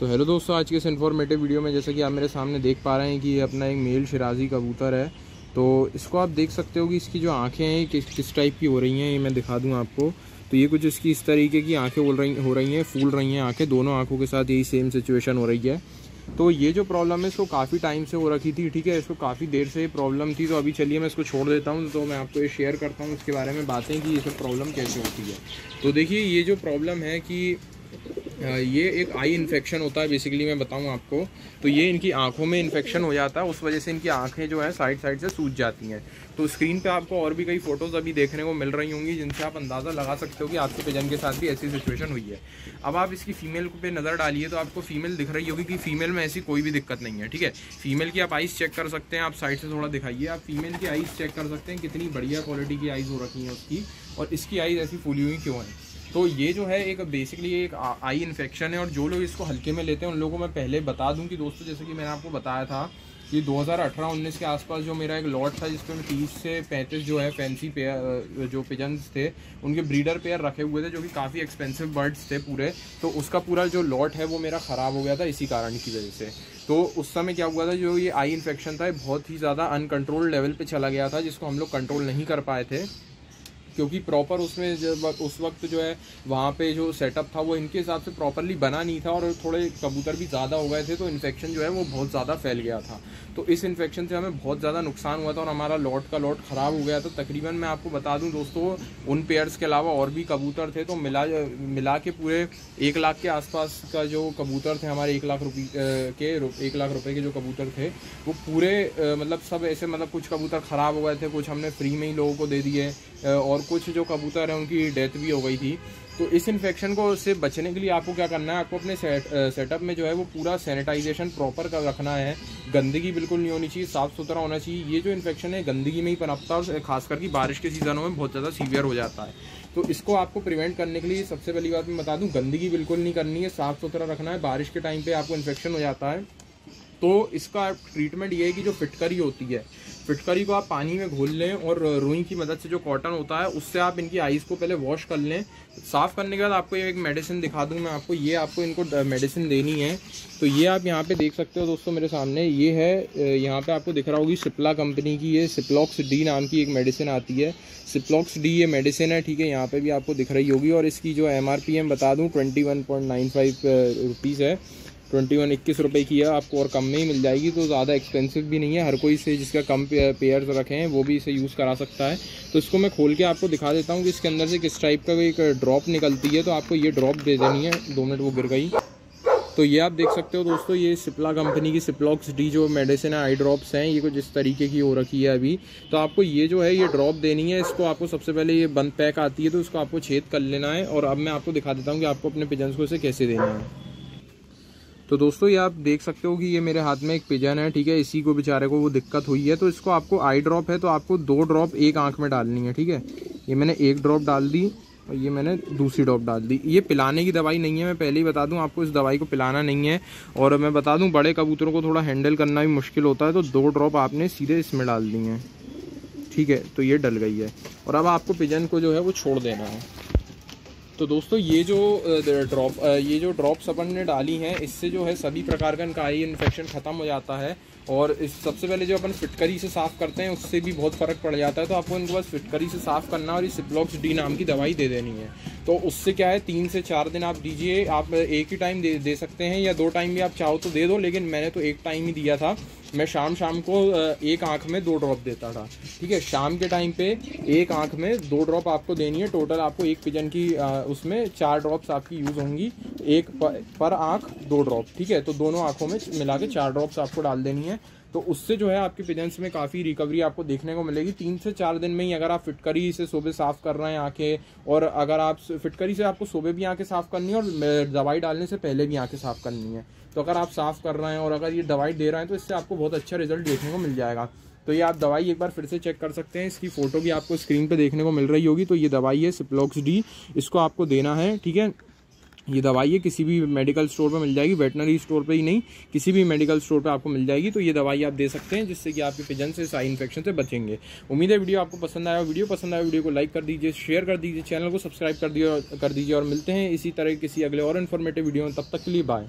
तो हेलो दोस्तों, आज के इस इन्फॉर्मेटिव वीडियो में जैसा कि आप मेरे सामने देख पा रहे हैं कि ये अपना एक मेल शराजी कबूतर है। तो इसको आप देख सकते हो कि इसकी जो आँखें हैं किस किस टाइप की हो रही हैं, ये मैं दिखा दूँ आपको। तो ये कुछ इसकी इस तरीके की आँखें बोल रही, हो रही हैं, फूल रही हैं आँखें। दोनों आँखों के साथ यही सेम सिचुएशन हो रही है। तो ये जो प्रॉब्लम है, इसको काफ़ी टाइम से हो रखी थी, ठीक है? इसको काफ़ी देर से प्रॉब्लम थी। तो अभी चलिए मैं इसको छोड़ देता हूँ। तो मैं आपको ये शेयर करता हूँ, इसके बारे में बातें कि ये सब प्रॉब्लम कैसे होती है। तो देखिए, ये जो प्रॉब्लम है कि ये एक आई इन्फेक्शन होता है बेसिकली मैं बताऊँ आपको। तो ये इनकी आँखों में इन्फेक्शन हो जाता है, उस वजह से इनकी आँखें जो है साइड साइड से सूज जाती हैं। तो स्क्रीन पे आपको और भी कई फ़ोटोज़ अभी देखने को मिल रही होंगी, जिनसे आप अंदाज़ा लगा सकते हो कि आपके पिजन के साथ भी ऐसी सिचुएशन हुई है। अब आप इसकी फीमेल पे नज़र डालिए तो आपको फीमेल दिख रही होगी कि फीमेल में ऐसी कोई भी दिक्कत नहीं है, ठीक है? फीमेल की आप आइस चेक कर सकते हैं, आप साइड से थोड़ा दिखाइए। आप फीमेल की आइस चेक कर सकते हैं, कितनी बढ़िया क्वालिटी की आइज़ हो रखी हैं उसकी, और इसकी आइज़ ऐसी फूली हुई क्यों है? तो ये जो है एक बेसिकली एक आई इन्फेक्शन है और जो लोग इसको हल्के में लेते हैं, उन लोगों को मैं पहले बता दूँ कि दोस्तों, जैसे कि मैंने आपको बताया था कि 2018-19 के आसपास जो मेरा एक लॉट था, जिसपे तीस से पैंतीस जो है फैंसी पेयर जो पिजन्स थे, उनके ब्रीडर पेयर रखे हुए थे, जो कि काफ़ी एक्सपेंसिव बर्ड्स थे पूरे। तो उसका पूरा जो लॉट है, वो मेरा ख़राब हो गया था इसी कारण की वजह से। तो उस समय क्या हुआ था, जो ये आई इन्फेक्शन था बहुत ही ज़्यादा अनकंट्रोल लेवल पर चला गया था, जिसको हम लोग कंट्रोल नहीं कर पाए थे। क्योंकि प्रॉपर उसमें जब उस वक्त जो है, वहाँ पे जो सेटअप था वो इनके हिसाब से प्रॉपरली बना नहीं था और थोड़े कबूतर भी ज़्यादा हो गए थे तो इन्फेक्शन जो है वो बहुत ज़्यादा फैल गया था। तो इस इन्फेक्शन से हमें बहुत ज़्यादा नुकसान हुआ था और हमारा लॉट का लॉट ख़राब हो गया था। तकरीबन मैं आपको बता दूँ दोस्तों, उन पेयर्स के अलावा और भी कबूतर थे तो मिला मिला के पूरे एक लाख के आसपास का जो कबूतर थे, हमारे एक लाख रुपये के एक लाख रुपये के जो कबूतर थे, वो पूरे मतलब सब ऐसे मतलब कुछ कबूतर ख़राब हो गए थे, कुछ हमने फ्री में ही लोगों को दे दिए और कुछ जो कबूतर हैं उनकी डेथ भी हो गई थी। तो इस इन्फेक्शन को से बचने के लिए आपको क्या करना है आपको अपने सेट, सेटअप में जो है वो पूरा सैनिटाइजेशन प्रॉपर कर रखना है। गंदगी बिल्कुल नहीं होनी चाहिए साफ़ सुथरा होना चाहिए। ये जो इन्फेक्शन है गंदगी में ही पनपता है और खासकर की बारिश के सीज़नों में बहुत ज़्यादा सीवियर हो जाता है। तो इसको आपको प्रिवेंट करने के लिए सबसे पहली बात मैं बता दूँ गंदगी बिल्कुल नहीं करनी है साफ़ सुथरा रखना है। बारिश के टाइम पर आपको इन्फेक्शन हो जाता है। तो इसका ट्रीटमेंट ये है कि जो फिटकरी होती है, फिटकरी को आप पानी में घोल लें और रोई की मदद से जो कॉटन होता है, उससे आप इनकी आइज़ को पहले वॉश कर लें। साफ़ करने के बाद आपको एक मेडिसिन दिखा दूँ मैं आपको, ये आपको इनको मेडिसिन देनी है। तो ये आप यहाँ पे देख सकते हो दोस्तों मेरे सामने, ये है यहाँ पे आपको दिख रहा होगी सिप्ला कंपनी की ये सिप्लॉक्स डी नाम की एक मेडिसिन आती है। सिप्लॉक्स डी ये मेडिसिन है, ठीक है, यहाँ पे भी आपको दिख रही होगी। और इसकी जो एम आर पी बता दूँ twenty one point nine five rupees है। ट्वेंटी वन इक्कीस रुपये की है, आपको और कम में ही मिल जाएगी तो ज़्यादा एक्सपेंसिव भी नहीं है। हर कोई इसे जिसका कम पेयर्स रखे हैं वो भी इसे यूज़ करा सकता है। तो इसको मैं खोल के आपको दिखा देता हूँ कि इसके अंदर से किस टाइप का एक ड्रॉप निकलती है तो आपको ये ड्रॉप दे देनी है। दो मिनट वो गिर गई। तो ये आप देख सकते हो दोस्तों, ये सिप्ला कंपनी की सिप्लॉक्स डी जो मेडिसिन है आई ड्रॉप्स हैं, ये कुछ इस तरीके की हो रखी है अभी। तो आपको ये जो है, ये ड्रॉप देनी है। इसको आपको सबसे पहले ये बंद पैक आती है तो इसको आपको छेद कर लेना है। और अब मैं आपको दिखा देता हूँ कि आपको अपने पिजन्स को इसे कैसे देना है। तो दोस्तों, ये आप देख सकते हो कि ये मेरे हाथ में एक पिजन है, ठीक है? इसी को बेचारे को वो दिक्कत हुई है तो इसको आपको आई ड्रॉप है तो आपको दो ड्रॉप एक आँख में डालनी है, ठीक है? ये मैंने एक ड्रॉप डाल दी और ये मैंने दूसरी ड्रॉप डाल दी। ये पिलाने की दवाई नहीं है, मैं पहले ही बता दूँ, आपको इस दवाई को पिलाना नहीं है। और मैं बता दूँ, बड़े कबूतरों को थोड़ा हैंडल करना भी मुश्किल होता है तो दो ड्रॉप आपने सीधे इसमें डाल दी हैं, ठीक है? तो ये डल गई है। और अब आपको पिजन को जो है वो छोड़ देना है। तो दोस्तों, ये जो ड्रॉप ये जो ड्रॉप्स अपन ने डाली हैं, इससे जो है सभी प्रकार का इनका आई इन्फेक्शन ख़त्म हो जाता है और इस सबसे पहले जो अपन फिटकरी से साफ़ करते हैं, उससे भी बहुत फ़र्क पड़ जाता है तो आपको इनको पास फिटकरी से साफ़ करना और ये सिप्लॉक्स डी नाम की दवाई दे देनी है। तो उससे क्या है, तीन से चार दिन आप दीजिए, आप एक ही टाइम दे दे सकते हैं या दो टाइम भी आप चाहो तो दे दो, लेकिन मैंने तो एक टाइम ही दिया था। मैं शाम शाम को एक आँख में दो ड्रॉप देता था, ठीक है? शाम के टाइम पे एक आँख में दो ड्रॉप आपको देनी है। टोटल आपको एक पिजन की उसमें चार ड्रॉप्स आपकी यूज़ होंगी। एक पर पर आँख, दो ड्रॉप ठीक है? तो दोनों आँखों में मिला के चार ड्रॉप्स आपको डाल देनी है। तो उससे जो है आपके पिजेंस में काफ़ी रिकवरी आपको देखने को मिलेगी। तीन से चार दिन में ही अगर आप फिटकरी से सुबह साफ़ कर रहे हैं आँखें, और अगर आप फिटकरी से आपको सुबह भी आँखें साफ़ करनी है और दवाई डालने से पहले भी आँखें साफ़ करनी है। तो अगर आप साफ़ कर रहे हैं और अगर ये दवाई दे रहे हैं तो इससे आपको बहुत अच्छा रिज़ल्ट देखने को मिल जाएगा। तो ये आप दवाई एक बार फिर से चेक कर सकते हैं। इसकी फ़ोटो भी आपको स्क्रीन पे देखने को मिल रही होगी। तो ये दवाई है सिप्लॉक्स डी इसको आपको देना है, ठीक है? ये दवाई है किसी भी मेडिकल स्टोर पर मिल जाएगी वेटनरी स्टोर पर ही नहीं, किसी भी मेडिकल स्टोर पर आपको मिल जाएगी तो ये दवाई आप दे सकते हैं, जिससे कि आपके पिजन से, साई इन्फेक्शन से बचेंगे। उम्मीद है वीडियो आपको पसंद आया, वीडियो पसंद आया, वीडियो को लाइक कर दीजिए शेयर कर दीजिए चैनल को सब्सक्राइब कर दिए कर दीजिए, और मिलते हैं इसी तरह किसी अगले और इन्फॉर्मेटिव वीडियो में, तब तक के लिए बाय